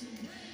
to win.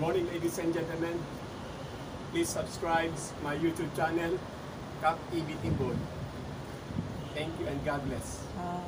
Morning, ladies and gentlemen. Please subscribe my YouTube channel, Cap EB Timbon. Thank you and God bless. Ah,